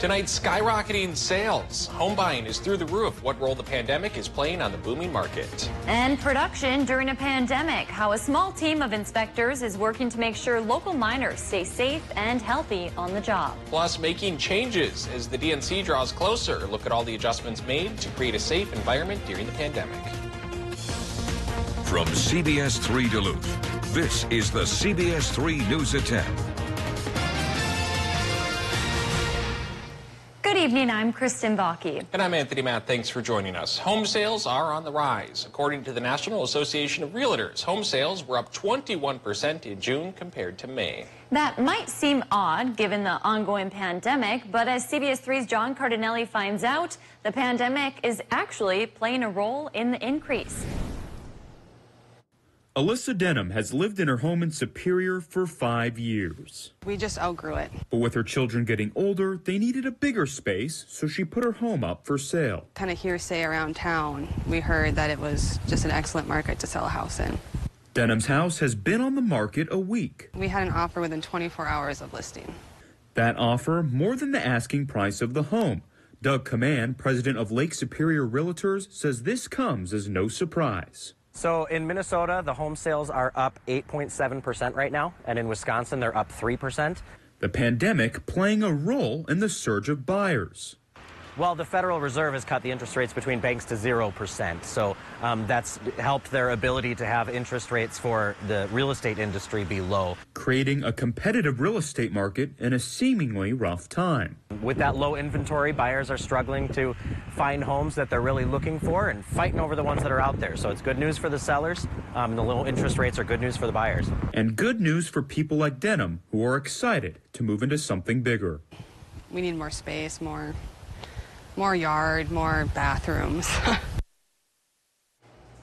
Tonight, skyrocketing sales. Home buying is through the roof. What role the pandemic is playing on the booming market. And production during a pandemic. How a small team of inspectors is working to make sure local miners stay safe and healthy on the job. Plus, making changes as the DNC draws closer. Look at all the adjustments made to create a safe environment during the pandemic. From CBS 3 Duluth, this is the CBS 3 News at 10. Evening, I'm Kristen Vake. And I'm Anthony Matt. Thanks for joining us. Home sales are on the rise. According to the National Association of Realtors, home sales were up 21% in June compared to May. That might seem odd given the ongoing pandemic, but as CBS 3's John Cardinelli finds out, the pandemic is actually playing a role in the increase. Alyssa Denham has lived in her home in Superior for five years. We just outgrew it. But with her children getting older, they needed a bigger space, so she put her home up for sale. Kind of hearsay around town, we heard that it was just an excellent market to sell a house in. Denham's house has been on the market a week. We had an offer within 24 hours of listing. That offer more than the asking price of the home. Doug Command, president of Lake Superior Realtors, says this comes as no surprise. So in Minnesota, the home sales are up 8.7% right now, and in Wisconsin, they're up 3%. The pandemic playing a role in the surge of buyers. Well, the Federal Reserve has cut the interest rates between banks to 0%. So um, that's helped their ability to have interest rates for the real estate industry be low. Creating a competitive real estate market in a seemingly rough time. With that low inventory, buyers are struggling to find homes that they're really looking for and fighting over the ones that are out there. So it's good news for the sellers. Um, the low interest rates are good news for the buyers. And good news for people like Denham who are excited to move into something bigger. We need more space, more more yard, more bathrooms.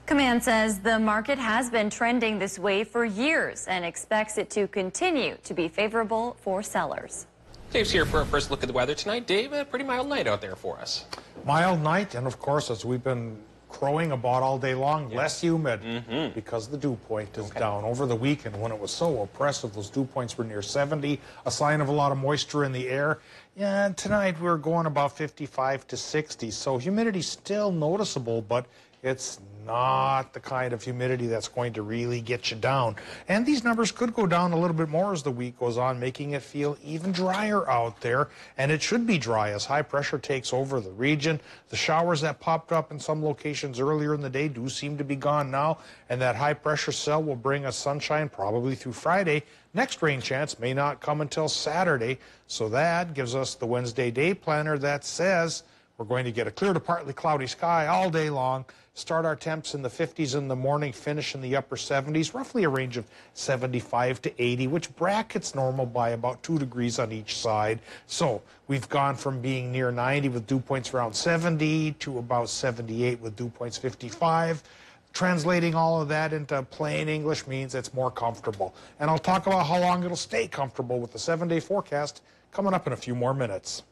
Command says the market has been trending this way for years and expects it to continue to be favorable for sellers. Dave's here for a first look at the weather tonight. Dave, a pretty mild night out there for us. Mild night, and of course, as we've been crowing about all day long, yeah. less humid mm -hmm. because the dew point is okay. down. Over the weekend, when it was so oppressive, those dew points were near 70, a sign of a lot of moisture in the air. Yeah, tonight we're going about 55 to 60, so humidity still noticeable, but it's not the kind of humidity that's going to really get you down. And these numbers could go down a little bit more as the week goes on, making it feel even drier out there. And it should be dry as high pressure takes over the region. The showers that popped up in some locations earlier in the day do seem to be gone now. And that high pressure cell will bring us sunshine probably through Friday. Next rain chance may not come until Saturday. So that gives us the Wednesday day planner that says we're going to get a clear to partly cloudy sky all day long. Start our temps in the 50s in the morning, finish in the upper 70s, roughly a range of 75 to 80, which brackets normal by about 2 degrees on each side. So we've gone from being near 90 with dew points around 70 to about 78 with dew points 55. Translating all of that into plain English means it's more comfortable. And I'll talk about how long it'll stay comfortable with the seven day forecast coming up in a few more minutes.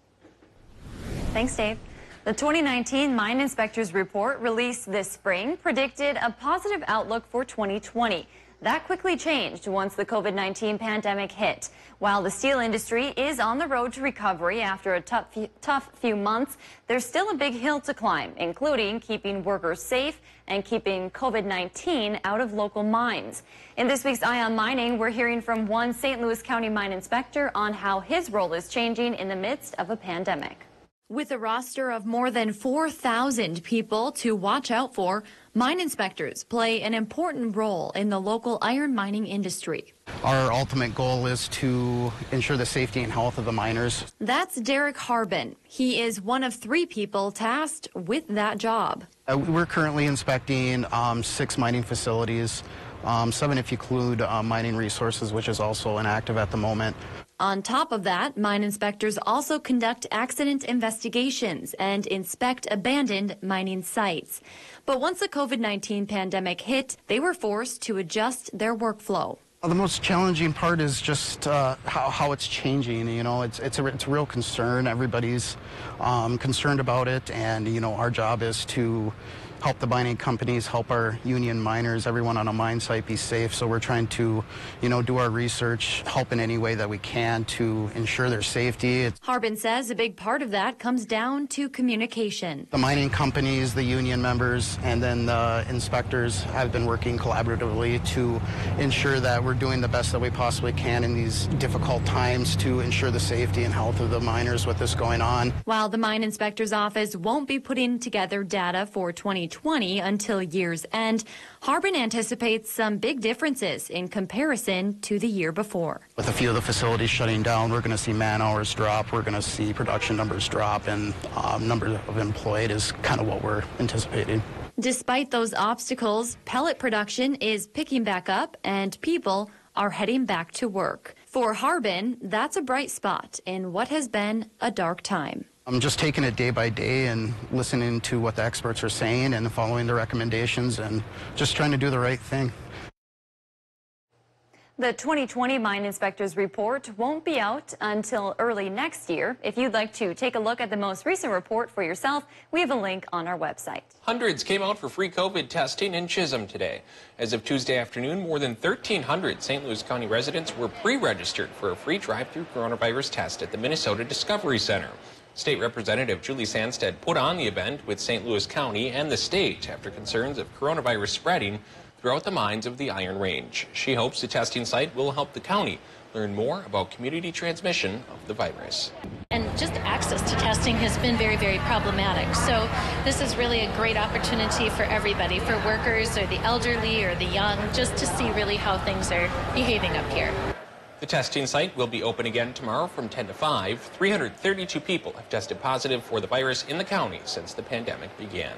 Thanks, Dave. The 2019 Mine Inspectors Report released this spring predicted a positive outlook for 2020. That quickly changed once the COVID-19 pandemic hit. While the steel industry is on the road to recovery after a tough, tough few months, there's still a big hill to climb, including keeping workers safe and keeping COVID-19 out of local mines. In this week's Eye on Mining, we're hearing from one St. Louis County mine inspector on how his role is changing in the midst of a pandemic. With a roster of more than 4,000 people to watch out for, mine inspectors play an important role in the local iron mining industry. Our ultimate goal is to ensure the safety and health of the miners. That's Derek Harbin. He is one of three people tasked with that job. Uh, we're currently inspecting um, six mining facilities, um, seven if you include uh, mining resources, which is also inactive at the moment. On top of that, mine inspectors also conduct accident investigations and inspect abandoned mining sites. But once the COVID-19 pandemic hit, they were forced to adjust their workflow. Well, the most challenging part is just uh, how, how it's changing. You know, it's, it's, a, it's a real concern. Everybody's um, concerned about it. And, you know, our job is to help the mining companies, help our union miners, everyone on a mine site be safe. So we're trying to, you know, do our research, help in any way that we can to ensure their safety. Harbin says a big part of that comes down to communication. the mining companies, the union members, and then the inspectors have been working collaboratively to ensure that we're doing the best that we possibly can in these difficult times to ensure the safety and health of the miners with this going on. While the mine inspector's office won't be putting together data for 2020 until year's end, Harbin anticipates some big differences in comparison to the year before. With a few of the facilities shutting down, we're going to see man hours drop, we're going to see production numbers drop, and um, number of employed is kind of what we're anticipating. Despite those obstacles, pellet production is picking back up and people are heading back to work. For Harbin, that's a bright spot in what has been a dark time. I'm just taking it day by day and listening to what the experts are saying and following the recommendations and just trying to do the right thing. The 2020 Mine Inspectors Report won't be out until early next year. If you'd like to take a look at the most recent report for yourself, we have a link on our website. Hundreds came out for free COVID testing in Chisholm today. As of Tuesday afternoon, more than 1,300 St. Louis County residents were pre-registered for a free drive-through coronavirus test at the Minnesota Discovery Center. State Representative Julie Sandstede put on the event with St. Louis County and the state after concerns of coronavirus spreading throughout the mines of the Iron Range. She hopes the testing site will help the county learn more about community transmission of the virus. And just access to testing has been very, very problematic. So this is really a great opportunity for everybody, for workers or the elderly or the young, just to see really how things are behaving up here. The testing site will be open again tomorrow from 10 to 5. 332 people have tested positive for the virus in the county since the pandemic began.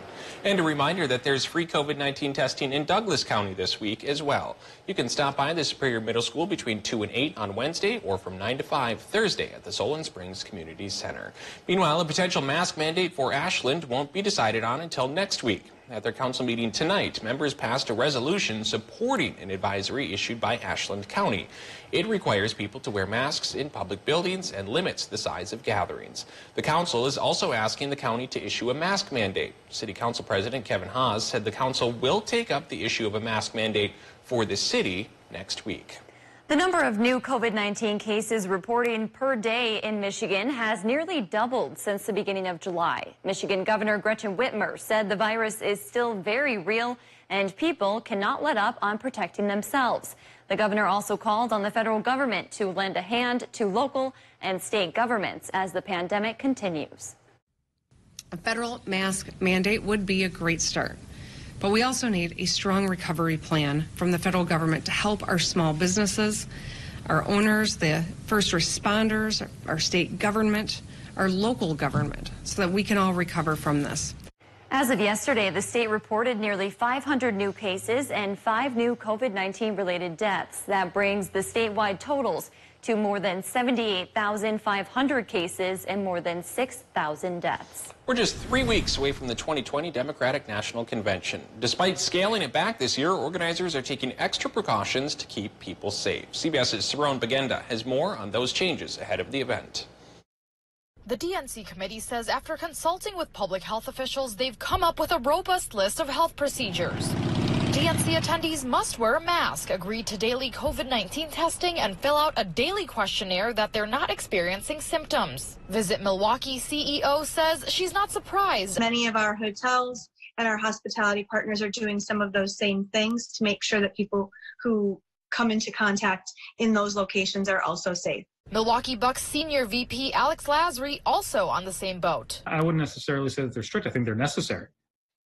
And a reminder that there's free COVID-19 testing in Douglas County this week as well. You can stop by the Superior Middle School between 2 and 8 on Wednesday or from 9 to 5 Thursday at the Solon Springs Community Center. Meanwhile, a potential mask mandate for Ashland won't be decided on until next week. At their council meeting tonight, members passed a resolution supporting an advisory issued by Ashland County. It requires people to wear masks in public buildings and limits the size of gatherings. The council is also asking the county to issue a mask mandate. City Council President Kevin Haas said the council will take up the issue of a mask mandate for the city next week. The number of new COVID-19 cases reporting per day in Michigan has nearly doubled since the beginning of July. Michigan Governor Gretchen Whitmer said the virus is still very real and people cannot let up on protecting themselves. The governor also called on the federal government to lend a hand to local and state governments as the pandemic continues. A federal mask mandate would be a great start. But we also need a strong recovery plan from the federal government to help our small businesses, our owners, the first responders, our state government, our local government, so that we can all recover from this. As of yesterday, the state reported nearly 500 new cases and five new COVID-19 related deaths. That brings the statewide totals to more than 78,500 cases and more than 6,000 deaths. We're just three weeks away from the 2020 Democratic National Convention. Despite scaling it back this year, organizers are taking extra precautions to keep people safe. CBS's Saron Bagenda has more on those changes ahead of the event. The DNC committee says after consulting with public health officials, they've come up with a robust list of health procedures. DNC attendees must wear a mask, agree to daily COVID 19 testing, and fill out a daily questionnaire that they're not experiencing symptoms. Visit Milwaukee CEO says she's not surprised. Many of our hotels and our hospitality partners are doing some of those same things to make sure that people who come into contact in those locations are also safe. Milwaukee Bucks senior VP Alex Lasry also on the same boat. I wouldn't necessarily say that they're strict. I think they're necessary.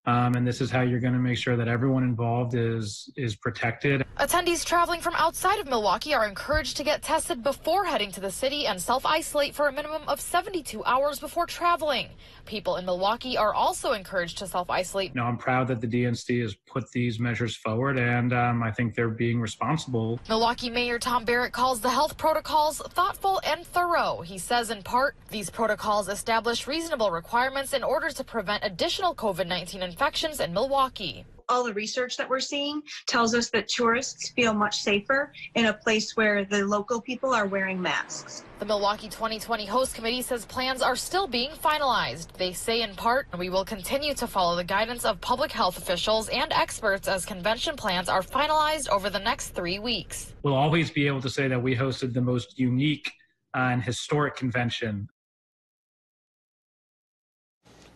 Um, and this is how you're going to make sure that everyone involved is is protected. Attendees traveling from outside of Milwaukee are encouraged to get tested before heading to the city and self isolate for a minimum of 72 hours before traveling. People in Milwaukee are also encouraged to self isolate. You know, I'm proud that the DNC has put these measures forward, and um, I think they're being responsible. Milwaukee Mayor Tom Barrett calls the health protocols thoughtful and thorough. He says, in part, these protocols establish reasonable requirements in order to prevent additional COVID 19 infections in Milwaukee. all the research that we're seeing tells us that tourists feel much safer in a place where the local people are wearing masks. The Milwaukee 2020 host committee says plans are still being finalized. They say in part, we will continue to follow the guidance of public health officials and experts as convention plans are finalized over the next three weeks. We'll always be able to say that we hosted the most unique and historic convention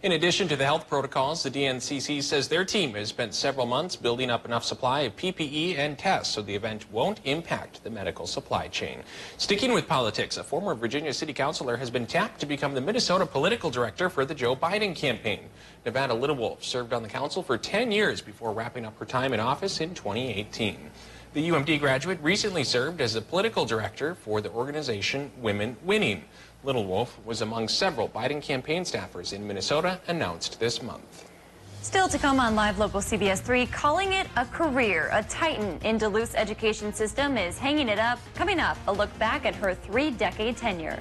In addition to the health protocols, the DNCC says their team has spent several months building up enough supply of PPE and tests so the event won't impact the medical supply chain. Sticking with politics, a former Virginia city councilor has been tapped to become the Minnesota political director for the Joe Biden campaign. Nevada Little Wolf served on the council for 10 years before wrapping up her time in office in 2018. The UMD graduate recently served as the political director for the organization Women Winning. Little Wolf was among several Biden campaign staffers in Minnesota announced this month. Still to come on Live Local CBS 3, calling it a career. A titan in Duluth's education system is hanging it up. Coming up, a look back at her three-decade tenure.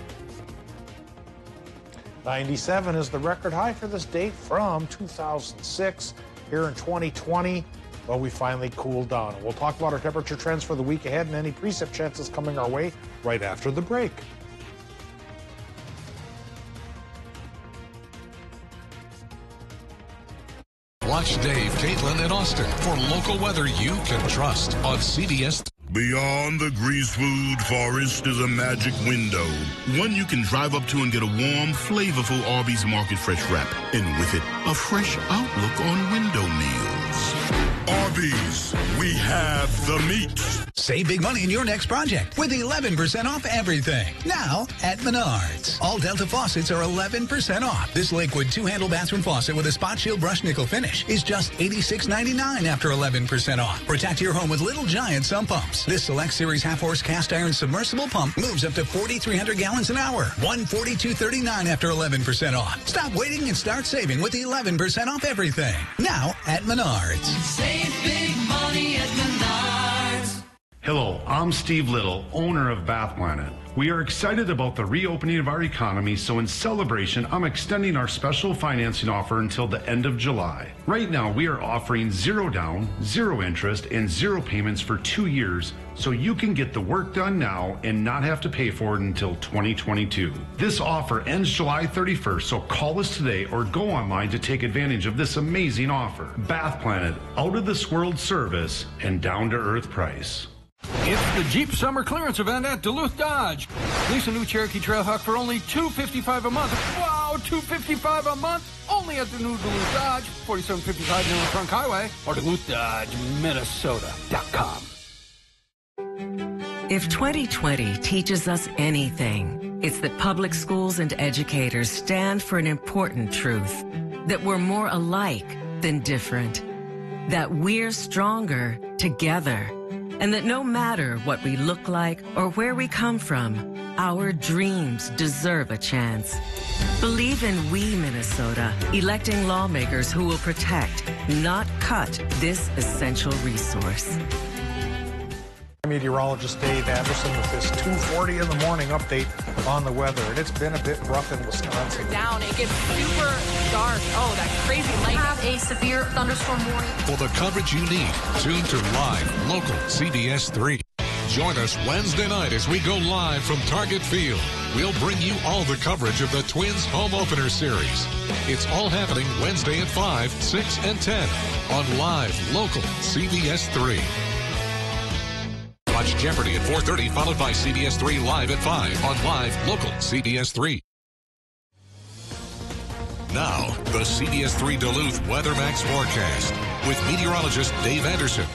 97 is the record high for this date from 2006. Here in 2020, well, we finally cooled down. We'll talk about our temperature trends for the week ahead and any precip chances coming our way right after the break. Watch Dave, Caitlin, and Austin for local weather you can trust on CBS. Beyond the grease food forest is a magic window. One you can drive up to and get a warm, flavorful Arby's Market Fresh wrap. And with it, a fresh outlook on window meals. Arby's, we have the meat. Save big money in your next project with 11% off everything. Now at Menards. All Delta faucets are 11% off. This liquid two-handle bathroom faucet with a spot shield brush nickel finish is just $86.99 after 11% off. Protect your home with Little Giant sump pumps. This Select Series half-horse cast iron submersible pump moves up to 4,300 gallons an hour. $142.39 after 11% off. Stop waiting and start saving with 11% off everything. Now at Menards. Save big money at Menards. Hello, I'm Steve Little, owner of Bath Planet. We are excited about the reopening of our economy, so in celebration, I'm extending our special financing offer until the end of July. Right now, we are offering zero down, zero interest, and zero payments for two years, so you can get the work done now and not have to pay for it until 2022. This offer ends July 31st, so call us today or go online to take advantage of this amazing offer. Bath Planet, out of this world service and down to earth price. It's the Jeep Summer Clearance Event at Duluth Dodge. Lease a new Cherokee Trailhawk for only 255 a month. Wow, 255 a month? Only at the new Duluth Dodge, 4755 Miller Trunk Highway, or Duluth Dodge, Minnesota.com. If 2020 teaches us anything, it's that public schools and educators stand for an important truth that we're more alike than different, that we're stronger together, and that no matter what we look like or where we come from, our dreams deserve a chance. Believe in We Minnesota, electing lawmakers who will protect, not cut, this essential resource. Meteorologist Dave Anderson with this 2:40 in the morning update on the weather, and it's been a bit rough in Wisconsin. Down, it gets super dark. Oh, that crazy light. Have a severe thunderstorm warning. For the coverage you need, tune to live local CBS 3. Join us Wednesday night as we go live from Target Field. We'll bring you all the coverage of the Twins home opener series. It's all happening Wednesday at 5, 6, and 10 on live local CBS 3. Watch Jeopardy at 4.30, followed by CBS 3 Live at 5 on live local CBS 3. Now, the CBS 3 Duluth WeatherMax forecast with meteorologist Dave Anderson.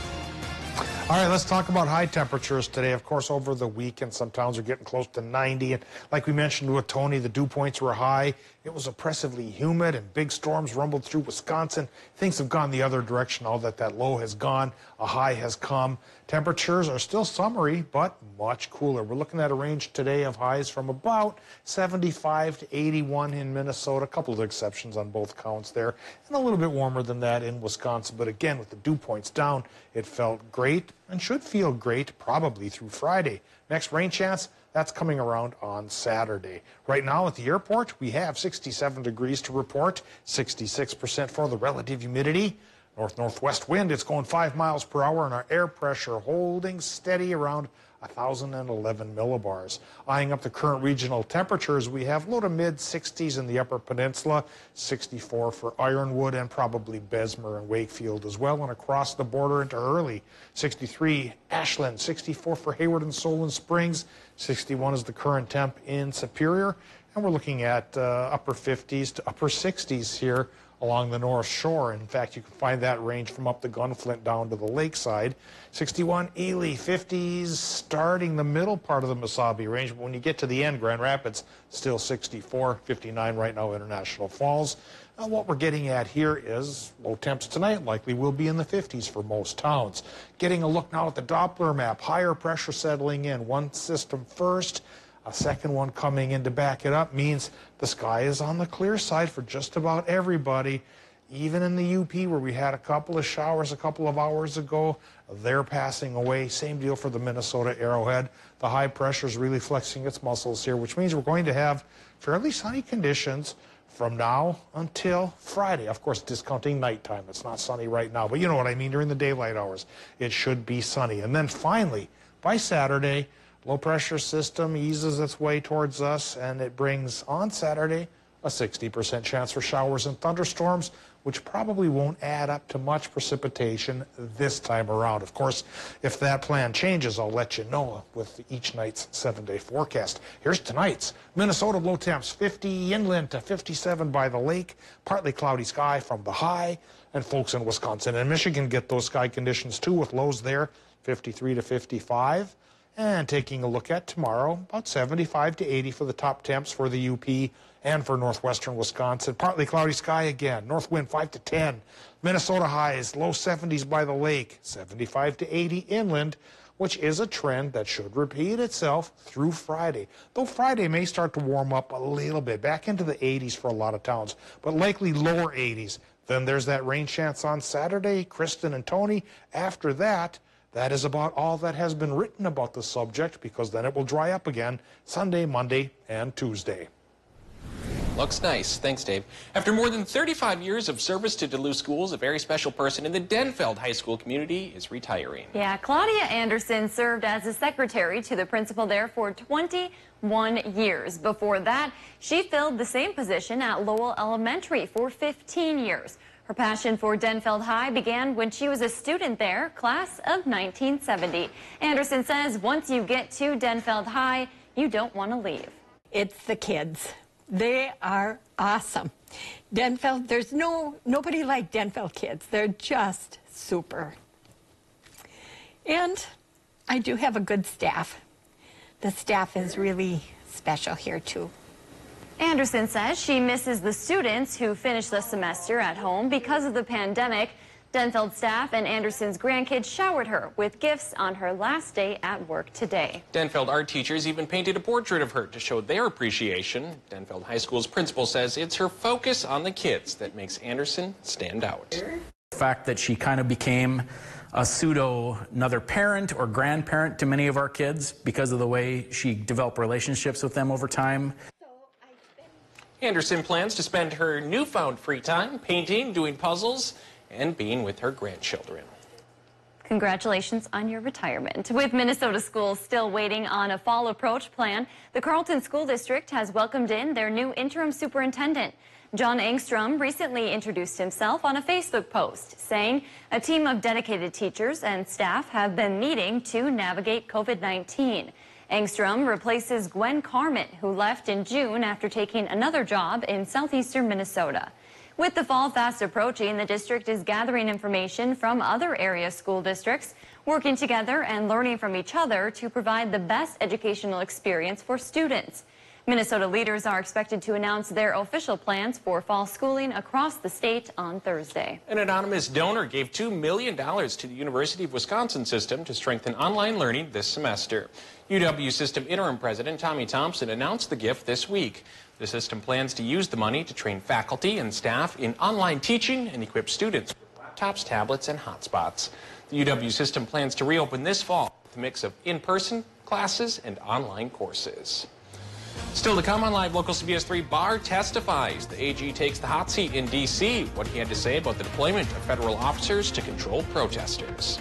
All right, let's talk about high temperatures today. Of course, over the weekend, some towns are getting close to 90. And like we mentioned with Tony, the dew points were high. It was oppressively humid and big storms rumbled through Wisconsin. Things have gone the other direction All that that low has gone, a high has come. Temperatures are still summery, but much cooler. We're looking at a range today of highs from about 75 to 81 in Minnesota, a couple of exceptions on both counts there, and a little bit warmer than that in Wisconsin. But again, with the dew points down, it felt great and should feel great probably through Friday. Next rain chance, that's coming around on Saturday. Right now at the airport, we have 67 degrees to report, 66% for the relative humidity. North northwest wind, it's going five miles per hour, and our air pressure holding steady around 1,011 millibars. Eyeing up the current regional temperatures, we have low to mid 60s in the Upper Peninsula, 64 for Ironwood and probably Bessemer and Wakefield as well, and across the border into Early, 63 Ashland, 64 for Hayward and Solon Springs, 61 is the current temp in Superior, and we're looking at uh, upper 50s to upper 60s here along the North Shore. In fact, you can find that range from up the Gunflint down to the lakeside. 61 Ely, 50s starting the middle part of the Mesabi range. But when you get to the end, Grand Rapids still 64, 59 right now, International Falls. Uh, what we're getting at here is low temps tonight likely will be in the 50s for most towns. Getting a look now at the Doppler map, higher pressure settling in. One system first. A second one coming in to back it up means the sky is on the clear side for just about everybody. Even in the UP, where we had a couple of showers a couple of hours ago, they're passing away. Same deal for the Minnesota Arrowhead. The high pressure is really flexing its muscles here, which means we're going to have fairly sunny conditions from now until Friday. Of course, discounting nighttime. It's not sunny right now, but you know what I mean. During the daylight hours, it should be sunny. And then finally, by Saturday, Low pressure system eases its way towards us and it brings on Saturday a 60% chance for showers and thunderstorms, which probably won't add up to much precipitation this time around. Of course, if that plan changes, I'll let you know with each night's seven day forecast. Here's tonight's Minnesota low temps 50 inland to 57 by the lake, partly cloudy sky from the high, and folks in Wisconsin and Michigan get those sky conditions too with lows there 53 to 55. And taking a look at tomorrow, about 75 to 80 for the top temps for the UP and for northwestern Wisconsin. Partly cloudy sky again. North wind 5 to 10. Minnesota highs, low 70s by the lake, 75 to 80 inland, which is a trend that should repeat itself through Friday. Though Friday may start to warm up a little bit, back into the 80s for a lot of towns, but likely lower 80s. Then there's that rain chance on Saturday, Kristen and Tony. After that, that is about all that has been written about the subject because then it will dry up again Sunday, Monday, and Tuesday. Looks nice. Thanks, Dave. After more than 35 years of service to Duluth schools, a very special person in the Denfeld High School community is retiring. Yeah, Claudia Anderson served as a secretary to the principal there for 21 years. Before that, she filled the same position at Lowell Elementary for 15 years. Her passion for Denfeld High began when she was a student there, class of 1970. Anderson says once you get to Denfeld High, you don't want to leave. It's the kids. They are awesome. Denfeld, there's no nobody like Denfeld kids. They're just super. And I do have a good staff. The staff is really special here too. Anderson says she misses the students who finished the semester at home because of the pandemic. Denfeld staff and Anderson's grandkids showered her with gifts on her last day at work today. Denfeld art teachers even painted a portrait of her to show their appreciation. Denfeld High School's principal says it's her focus on the kids that makes Anderson stand out. The fact that she kind of became a pseudo another parent or grandparent to many of our kids because of the way she developed relationships with them over time. Anderson plans to spend her newfound free time painting, doing puzzles, and being with her grandchildren. Congratulations on your retirement. With Minnesota schools still waiting on a fall approach plan, the Carlton School District has welcomed in their new interim superintendent. John Engstrom recently introduced himself on a Facebook post, saying a team of dedicated teachers and staff have been meeting to navigate COVID-19. Engstrom replaces Gwen Carmen, who left in June after taking another job in southeastern Minnesota. With the fall fast approaching, the district is gathering information from other area school districts, working together and learning from each other to provide the best educational experience for students. Minnesota leaders are expected to announce their official plans for fall schooling across the state on Thursday. An anonymous donor gave $2 million to the University of Wisconsin system to strengthen online learning this semester. UW system interim president Tommy Thompson announced the gift this week. The system plans to use the money to train faculty and staff in online teaching and equip students with laptops, tablets, and hotspots. The UW system plans to reopen this fall with a mix of in-person classes and online courses. Still to come on Live Local CBS 3, Barr testifies. The AG takes the hot seat in D.C. What he had to say about the deployment of federal officers to control protesters.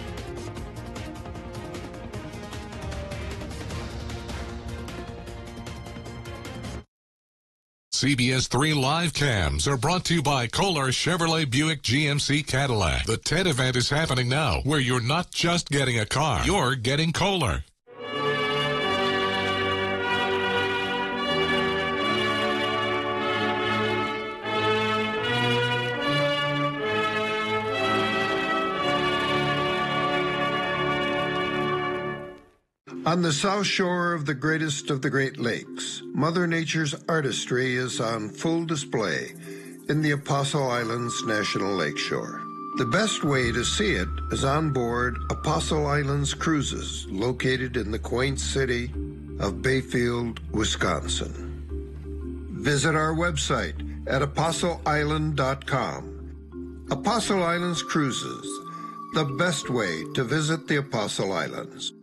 CBS 3 live cams are brought to you by Kohler Chevrolet Buick GMC Cadillac. The TED event is happening now, where you're not just getting a car, you're getting Kohler. On the south shore of the greatest of the Great Lakes, Mother Nature's artistry is on full display in the Apostle Islands National Lakeshore. The best way to see it is on board Apostle Islands Cruises, located in the quaint city of Bayfield, Wisconsin. Visit our website at apostleisland.com. Apostle Islands Cruises, the best way to visit the Apostle Islands.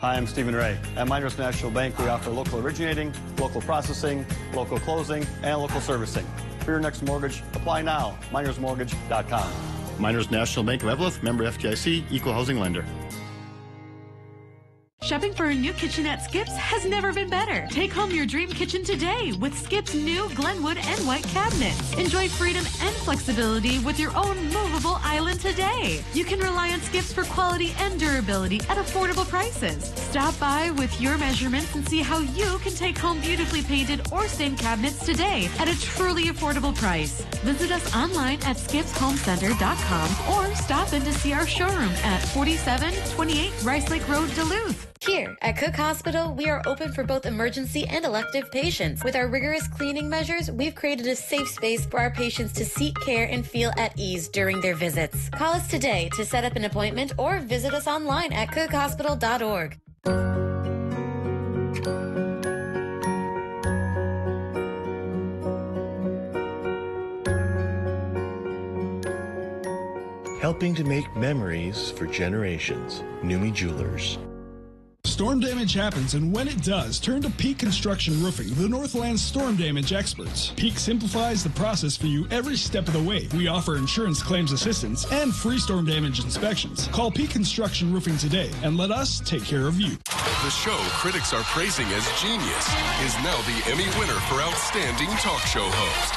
Hi, I'm Stephen Ray. At Miners National Bank, we offer local originating, local processing, local closing, and local servicing. For your next mortgage, apply now. Minersmortgage.com. Miners National Bank of Eveleth, member FDIC, equal housing lender. Shopping for a new kitchen at Skips has never been better. Take home your dream kitchen today with Skips' new Glenwood and White cabinets. Enjoy freedom and flexibility with your own movable island today. You can rely on Skips for quality and durability at affordable prices. Stop by with your measurements and see how you can take home beautifully painted or stained cabinets today at a truly affordable price. Visit us online at skipshomecenter.com or stop in to see our showroom at 4728 Rice Lake Road, Duluth. Here at Cook Hospital, we are open for both emergency and elective patients. With our rigorous cleaning measures, we've created a safe space for our patients to seek care and feel at ease during their visits. Call us today to set up an appointment or visit us online at cookhospital.org. Helping to make memories for generations. Numi Jewelers. Storm damage happens, and when it does, turn to Peak Construction Roofing, the Northland's storm damage experts. Peak simplifies the process for you every step of the way. We offer insurance claims assistance and free storm damage inspections. Call Peak Construction Roofing today and let us take care of you. The show critics are praising as genius is now the Emmy winner for Outstanding Talk Show Host.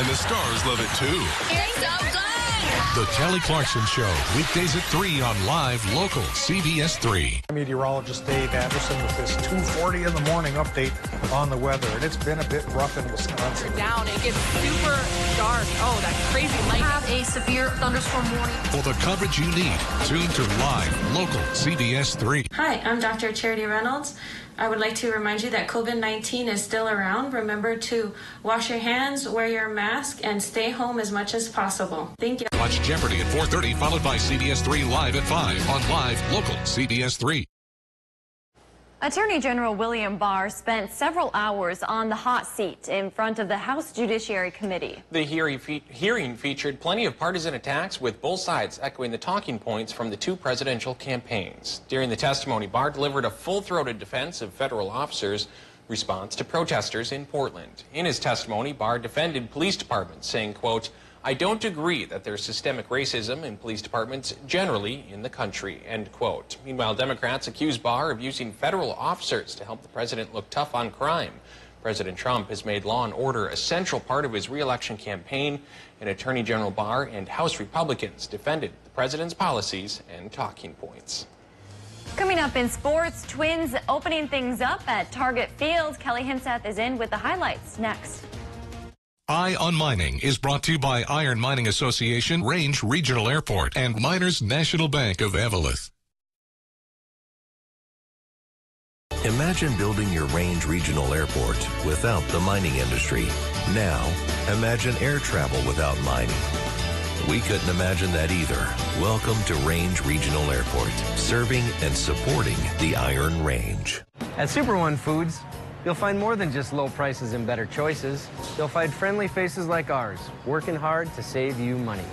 And the stars love it too. The Kelly Clarkson Show, weekdays at 3 on Live Local CBS 3. Meteorologist Dave Anderson with this 2.40 in the morning update on the weather. And it's been a bit rough in Wisconsin. Down. It gets super dark. Oh, that crazy light. Have a severe thunderstorm warning. For the coverage you need, tune to Live Local CBS 3. Hi, I'm Dr. Charity Reynolds. I would like to remind you that COVID 19 is still around. Remember to wash your hands, wear your mask, and stay home as much as possible. Thank you. Watch Jeopardy at 4.30, followed by CBS 3 Live at 5 on Live Local CBS 3. Attorney General William Barr spent several hours on the hot seat in front of the House Judiciary Committee. The hearing, fe- hearing featured plenty of partisan attacks, with both sides echoing the talking points from the two presidential campaigns. During the testimony, Barr delivered a full-throated defense of federal officers' response to protesters in Portland. In his testimony, Barr defended police departments, saying, quote, I don't agree that there's systemic racism in police departments generally in the country, end quote. Meanwhile, Democrats accuse Barr of using federal officers to help the president look tough on crime. President Trump has made law and order a central part of his reelection campaign, and Attorney General Barr and House Republicans defended the president's policies and talking points. Coming up in sports, Twins opening things up at Target Field. Kelly Hinseth is in with the highlights next. Eye on Mining is brought to you by Iron Mining Association, Range Regional Airport, and Miners National Bank of Eveleth. Imagine building your Range Regional Airport without the mining industry. Now, imagine air travel without mining. We couldn't imagine that either. Welcome to Range Regional Airport, serving and supporting the Iron Range. At Super One Foods, you'll find more than just low prices and better choices. You'll find friendly faces like ours, working hard to save you money.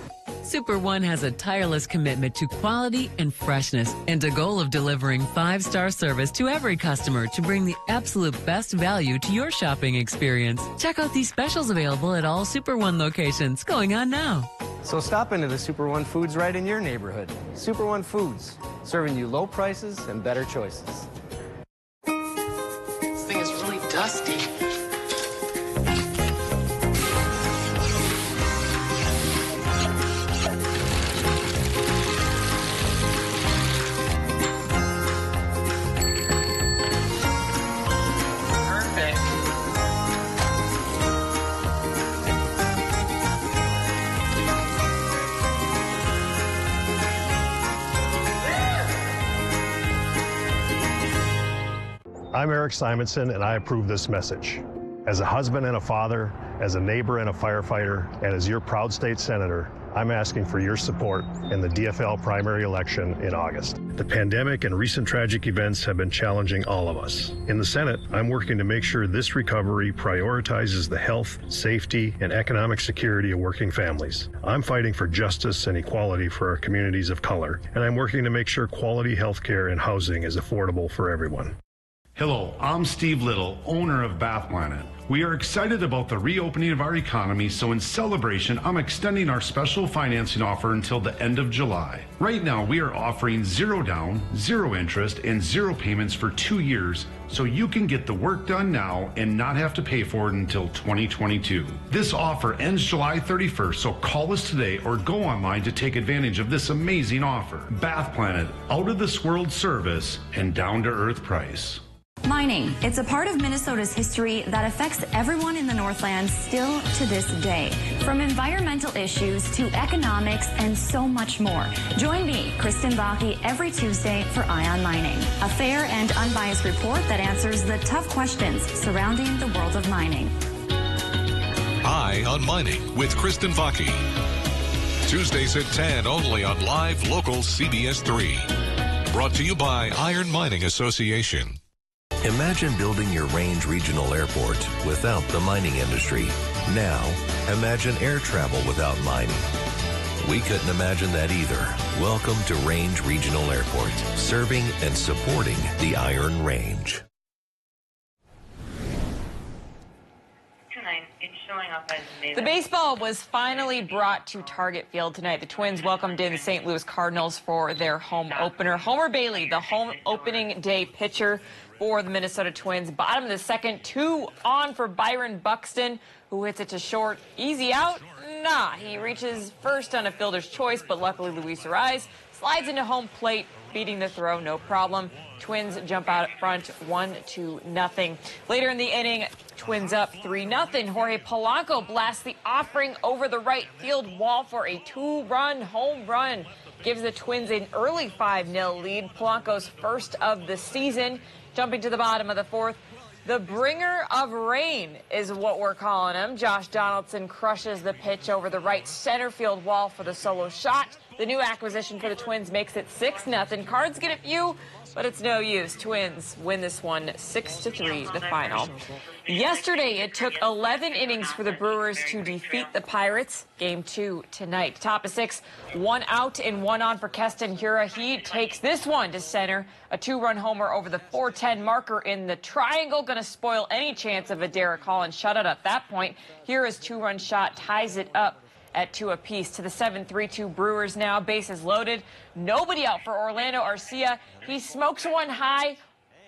Super One has a tireless commitment to quality and freshness and a goal of delivering five star service to every customer to bring the absolute best value to your shopping experience. Check out these specials available at all Super One locations going on now. So stop into the Super One Foods right in your neighborhood. Super One Foods, serving you low prices and better choices. I'm Erik Simonson, and I approve this message. As a husband and a father, as a neighbor and a firefighter, and as your proud state senator, I'm asking for your support in the DFL primary election in August. The pandemic and recent tragic events have been challenging all of us. In the Senate, I'm working to make sure this recovery prioritizes the health, safety, and economic security of working families. I'm fighting for justice and equality for our communities of color, and I'm working to make sure quality health care and housing is affordable for everyone. Hello, I'm Steve Little, owner of Bath Planet. We are excited about the reopening of our economy, so in celebration, I'm extending our special financing offer until the end of July. Right now, we are offering zero down, zero interest, and zero payments for two years, so you can get the work done now and not have to pay for it until 2022. This offer ends July 31st, so call us today or go online to take advantage of this amazing offer. Bath Planet, out of this world service and down to earth price. Mining. It's a part of Minnesota's history that affects everyone in the Northland still to this day. From environmental issues to economics and so much more. Join me, Kristen Vake, every Tuesday for Ion Mining, a fair and unbiased report that answers the tough questions surrounding the world of mining. Eye on Mining with Kristen Vake. Tuesdays at 10 only on live local CBS 3. Brought to you by Iron Mining Association. Imagine building your Range Regional Airport without the mining industry. Now, imagine air travel without mining. We couldn't imagine that either. Welcome to Range Regional Airport, serving and supporting the Iron Range. Tonight, it's showing up as The baseball was finally brought to Target Field tonight. The Twins welcomed in the St. Louis Cardinals for their home opener. Homer Bailey, the home opening day pitcher for the Minnesota Twins. Bottom of the second, two on for Byron Buxton, who hits it to short. Easy out? Nah. He reaches first on a fielder's choice, but luckily Luis Arraez slides into home plate, beating the throw, no problem. Twins jump out front, one to nothing. Later in the inning, Twins up three nothing. Jorge Polanco blasts the offering over the right field wall for a two-run home run. Gives the Twins an early 5-0 lead. Polanco's first of the season. Jumping to the bottom of the fourth, the bringer of rain is what we're calling him. Josh Donaldson crushes the pitch over the right center field wall for the solo shot. The new acquisition for the Twins makes it 6 0. Cards get a few, but it's no use. Twins win this one 6 to 3, the final. Yesterday, it took 11 innings for the Brewers to defeat the Pirates. Game two tonight. Top of six, one out and one on for Keston Hiura. He takes this one to center. A two run homer over the 410 marker in the triangle. Going to spoil any chance of a Derek Holland shutout at that point. Hiura's two run shot ties it up at two apiece to the 7-3-2 Brewers now. Bases loaded. Nobody out for Orlando Arcia. He smokes one high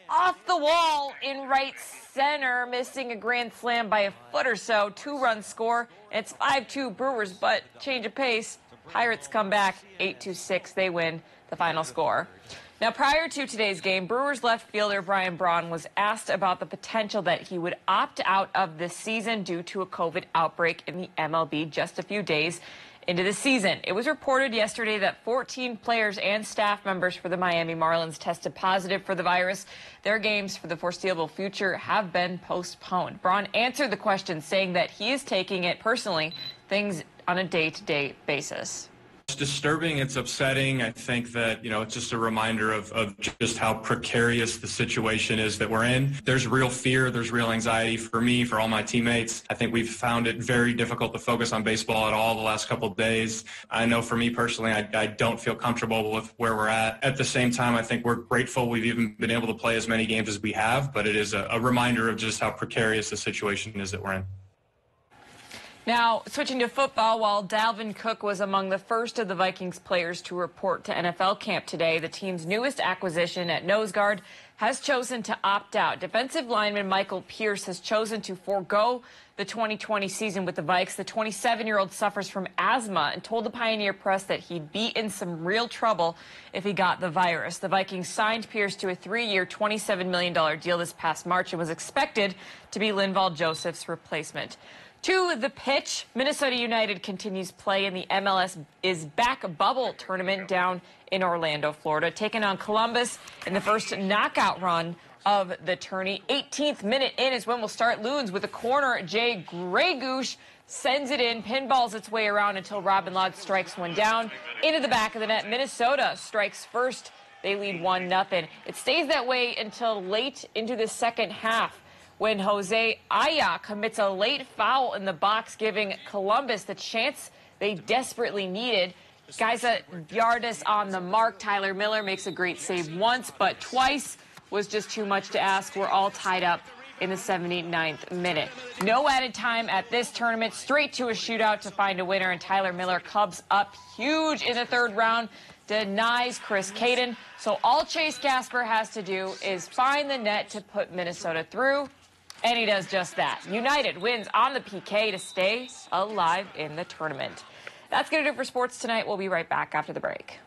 off the wall in right center, missing a grand slam by a foot or so. Two-run score. It's 5-2 Brewers, but change of pace. Pirates come back 8 to 6. They win the final score. Now, prior to today's game, Brewers left fielder Ryan Braun was asked about the potential that he would opt out of this season due to a COVID outbreak in the MLB just a few days into the season. It was reported yesterday that 14 players and staff members for the Miami Marlins tested positive for the virus. Their games for the foreseeable future have been postponed. Braun answered the question saying that he is taking it personally, things on a day-to-day basis. It's disturbing. It's upsetting. I think that, you know, it's just a reminder of, of just how precarious the situation is that we're in. There's real fear. There's real anxiety for me, for all my teammates. I think we've found it very difficult to focus on baseball at all the last couple of days. I know for me personally, I, I don't feel comfortable with where we're at. At the same time, I think we're grateful we've even been able to play as many games as we have, but it is a, a reminder of just how precarious the situation is that we're in. Now, switching to football, while Dalvin Cook was among the first of the Vikings players to report to NFL camp today, the team's newest acquisition at nose guard has chosen to opt out. Defensive lineman Michael Pierce has chosen to forego the 2020 season with the Vikes. The 27-year-old suffers from asthma and told the Pioneer Press that he'd be in some real trouble if he got the virus. The Vikings signed Pierce to a three-year, $27 million deal this past March and was expected to be Linval Joseph's replacement. To the pitch, Minnesota United continues play in the MLS is back bubble tournament down in Orlando, Florida, taking on Columbus in the first knockout run of the tourney. 18th minute in is when we'll start Loons with a corner. Jay Gregus sends it in, pinballs its way around until Robin Lod strikes one down into the back of the net. Minnesota strikes first. They lead 1 0. It stays that way until late into the second half when Jose Aja commits a late foul in the box, giving Columbus the chance they desperately needed. Guys uh, Zardes on the mark. Tyler Miller makes a great save once, but twice was just too much to ask. We're all tied up in the 79th minute. No added time at this tournament, straight to a shootout to find a winner, and Tyler Miller Cubs up huge in the third round, denies Chris Cadden. So all Chase Gasper has to do is find the net to put Minnesota through. And he does just that. United wins on the PK to stay alive in the tournament. That's going to do it for sports tonight. We'll be right back after the break.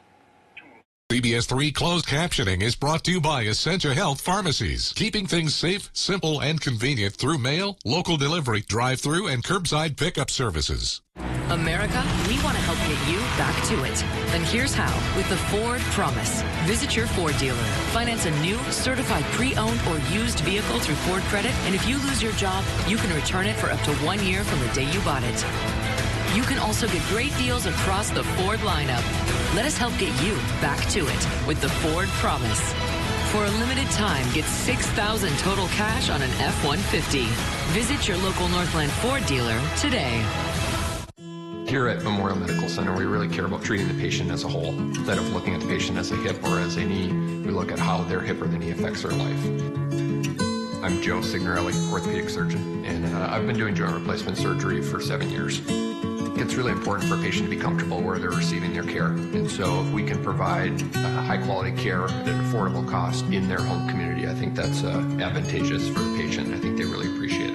CBS 3 closed captioning is brought to you by Essentia Health Pharmacies, keeping things safe, simple, and convenient through mail, local delivery, drive through, and curbside pickup services. America, we want to help get you back to it. And here's how with the Ford Promise. Visit your Ford dealer, finance a new, certified pre owned or used vehicle through Ford Credit, and if you lose your job, you can return it for up to one year from the day you bought it. You can also get great deals across the Ford lineup. Let us help get you back to it with the Ford Promise. For a limited time, get 6000 total cash on an F-150. Visit your local Northland Ford dealer today. Here at Memorial Medical Center, we really care about treating the patient as a whole. Instead of looking at the patient as a hip or as a knee, we look at how their hip or the knee affects their life. I'm Joe Signorelli, orthopedic surgeon, and uh, I've been doing joint replacement surgery for seven years. It's really important for a patient to be comfortable where they're receiving their care. And so if we can provide uh, high quality care at an affordable cost in their home community, I think that's uh, advantageous for the patient. I think they really appreciate it.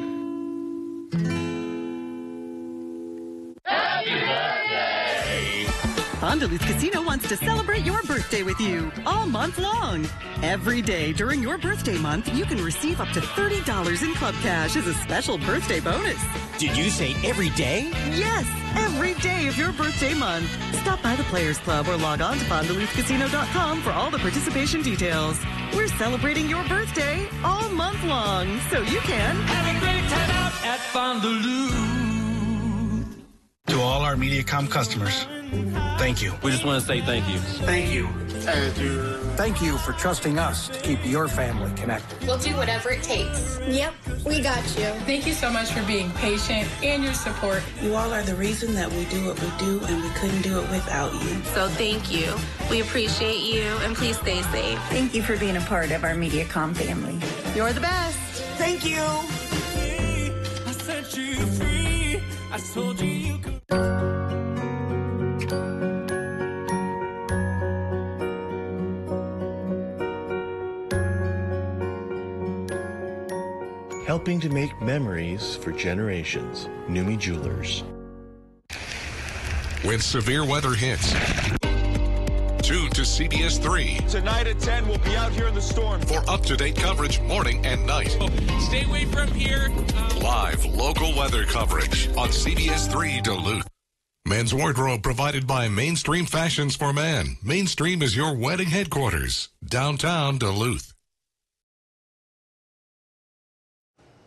Fond du Lac Casino wants to celebrate your birthday with you all month long. Every day during your birthday month, you can receive up to $30 in club cash as a special birthday bonus. Did you say every day? Yes, every day of your birthday month. Stop by the Players Club or log on to FondduLacCasino.com for all the participation details. We're celebrating your birthday all month long, so you can have a great time out at Fond du Lac. To all our MediaCom customers, thank you. We just want to say thank you. Thank you. Thank you. Thank you for trusting us to keep your family connected. We'll do whatever it takes. Yep, we got you. Thank you so much for being patient and your support. You all are the reason that we do what we do, and we couldn't do it without you. So thank you. We appreciate you, and please stay safe. Thank you for being a part of our MediaCom family. You're the best. Thank you. I set you free. I told you you could. To make memories for generations. Numi Jewelers. When severe weather hits, tune to CBS 3. Tonight at 10, we'll be out here in the storm. For up to date coverage morning and night. Stay away from here. Live local weather coverage on CBS 3 Duluth. Men's wardrobe provided by Mainstream Fashions for Men. Mainstream is your wedding headquarters. Downtown Duluth.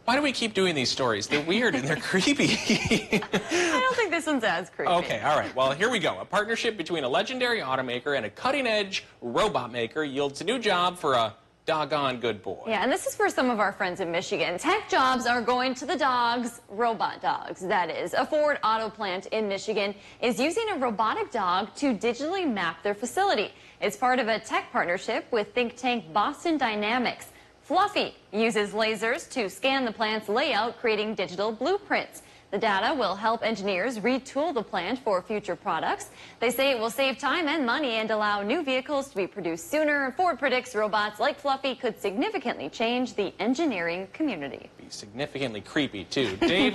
Why do we keep doing these stories? They're weird and they're creepy. I don't think this one's as creepy. Okay, all right. Well, here we go. A partnership between a legendary automaker and a cutting edge robot maker yields a new job for a doggone good boy. Yeah, and this is for some of our friends in Michigan. Tech jobs are going to the dogs, robot dogs, that is. A Ford auto plant in Michigan is using a robotic dog to digitally map their facility. It's part of a tech partnership with think tank Boston Dynamics. Fluffy uses lasers to scan the plant's layout, creating digital blueprints. The data will help engineers retool the plant for future products. They say it will save time and money and allow new vehicles to be produced sooner. Ford predicts robots like Fluffy could significantly change the engineering community. Be significantly creepy, too. Dave,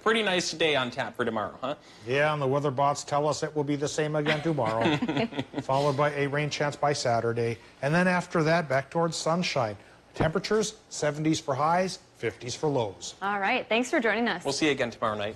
pretty nice day on tap for tomorrow, huh? Yeah, and the weather bots tell us it will be the same again tomorrow, followed by a rain chance by Saturday. And then after that, back towards sunshine. Temperatures 70s for highs, 50s for lows. All right. Thanks for joining us. We'll see you again tomorrow night.